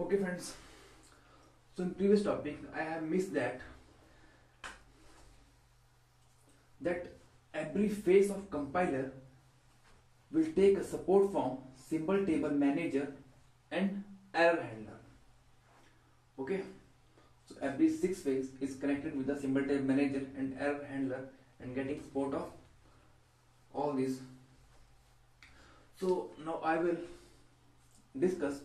Okay friends, so in previous topic I have missed that that every phase of compiler will take a support from symbol table manager and error handler. Okay, so every six phase is connected with the symbol table manager and error handler and getting support of all these. So now I will discuss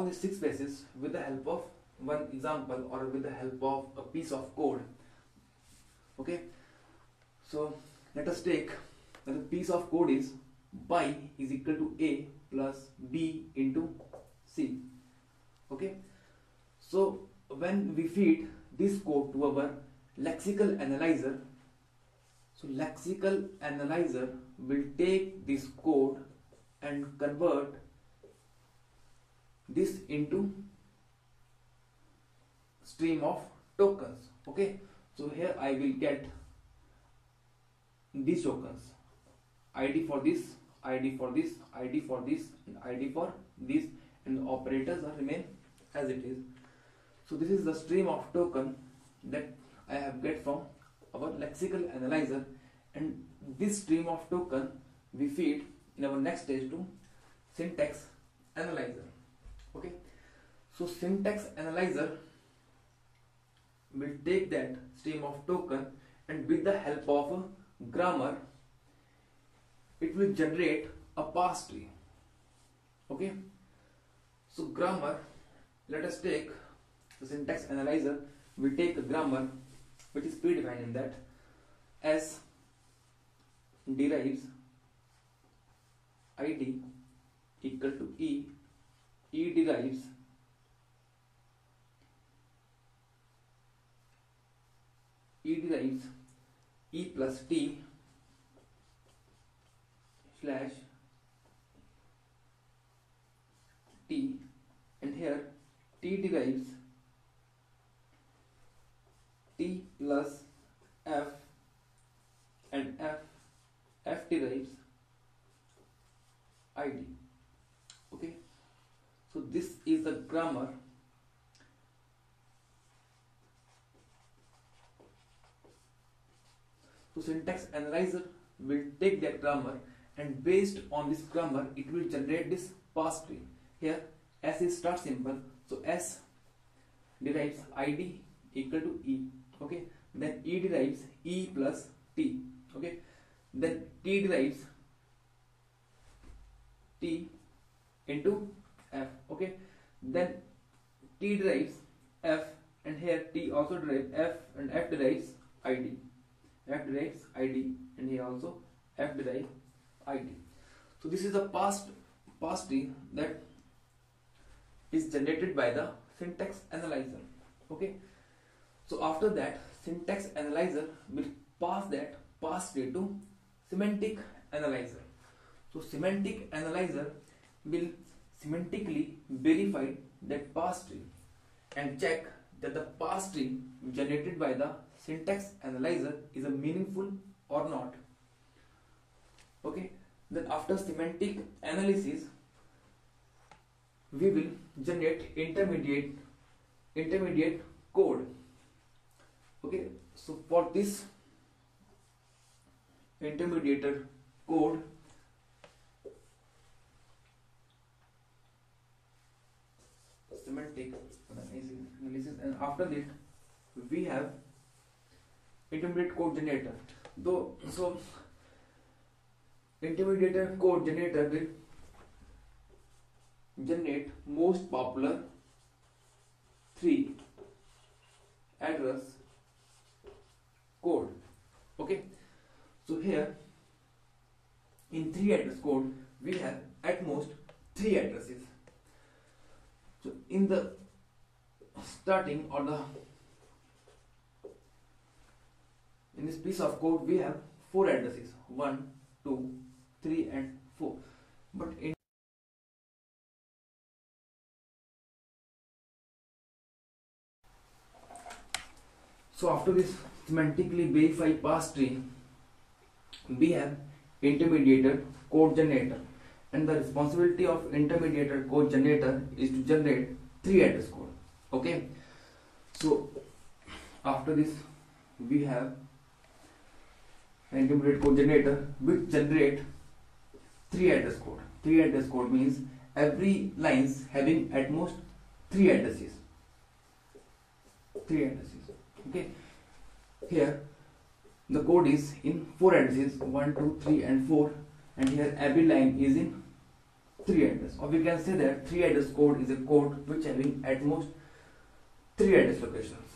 all these six phases with the help of one example or with the help of a piece of code. Okay? So let us take that the piece of code is y is equal to a plus b into c. Okay? So when we feed this code to our lexical analyzer so lexical analyzer will take this code and convert this into stream of tokens okay? So here i will get these tokens. Id for this id for this id for this and id for this and the operators are remain as it is. So this is the stream of token that i have get from our lexical analyzer and this stream of token we feed in our next stage to syntax analyzer okay? So syntax analyzer will take that stream of token and with the help of grammar it will generate a parse tree. Okay? So grammar let us take the syntax analyzer we take a grammar which is predefined in that as derives id equal to e e derives e derives e plus t slash t. And here t derives t plus f and f f derives id okay so this is the grammar. So syntax analyzer will take that grammar and based on this grammar it will generate this parse tree here s is start symbol. So s derives id equal to e okay? Then e derives e plus t okay? Then t derives t into f okay? Then t derives f and here t also derives f and f derives id f derives id and here also f derives id so this is the past parse tree that is generated by the syntax analyzer okay? So after that syntax analyzer will pass that parse tree to semantic analyzer. So semantic analyzer will semantically verify that parse tree and check that the parse tree generated by the syntax analyzer is a meaningful or not. Okay? Then after semantic analysis we will generate intermediate intermediate code. Okay? So for this intermediate code semantic analysis and after that we have intermediate code generator. Though so intermediate code generator will generate most popular three address code. Okay? So here in three address code we have at most three addresses in the starting or the in this piece of code we have four addresses. One two three and four. But in so after this semantically verify parse tree we have intermediate code generator. And the responsibility of intermediate code generator is to generate three address code okay? So after this we have intermediate code generator which generate three address code. Three address code means every lines having at most three addresses. Three addresses okay? Here the code is in four addresses 1 2 3 and 4 and here every line is in three address. Or we can say that three address code is a code which having at most three address locations.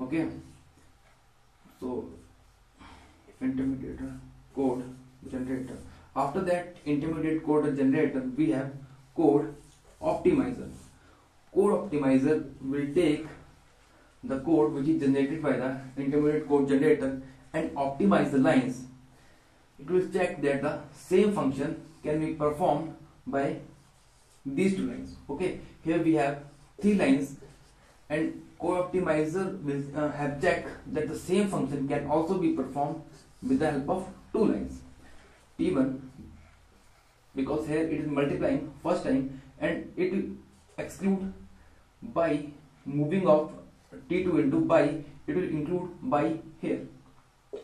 Okay? So intermediate code generator. After that intermediate code generator we have code optimizer. Code optimizer will take the code which is generated by the intermediate code generator and optimize the lines. It will check that the same function can be performed by these two lines. Okay? Here we have three lines and co-optimizer will uh, have checked that the same function can also be performed with the help of two lines. T1 because here it is multiplying first time and it will exclude by moving of t2 into by it will include by here.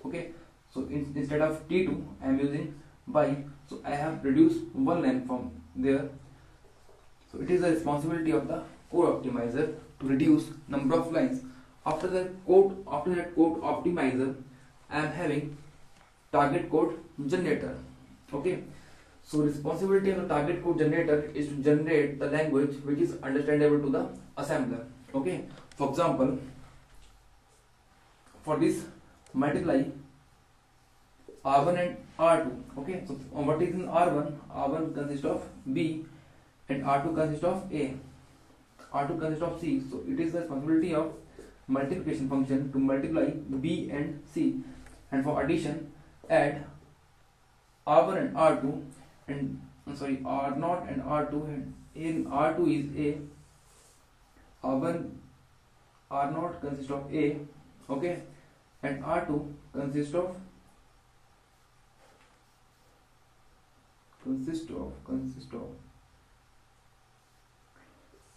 Okay? So in, instead of t2 i am using by so i have reduced one line from there. So it is the responsibility of the code optimizer to reduce number of lines. After the code after that code optimizer i am having target code generator. Okay? So responsibility of the target code generator is to generate the language which is understandable to the assembler. Okay? For example for this multiply r1 and r2 okay? So uh, what is in r1 r1 consists of b and r2 consists of a. R2 consists of c. So it is the responsibility of multiplication function to multiply b and c. And for addition add r1 and r2 and I'm sorry r0 and r2 and in r2 is a. R1 r0 consists of a okay? And r2 consists of consist of consist of.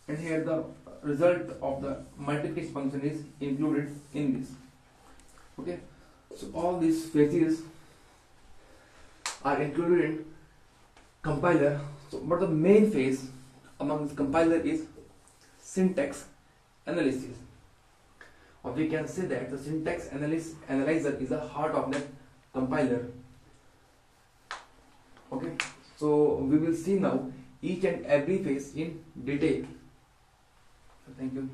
And here the result of the multiplication function is included in this. Okay? So all these phases are included in compiler. So but the main phase among the compiler is syntax analysis. Or we can say that the syntax analysis analyzer is the heart of the compiler. Okay so we will see now each and every phase in detail. So thank you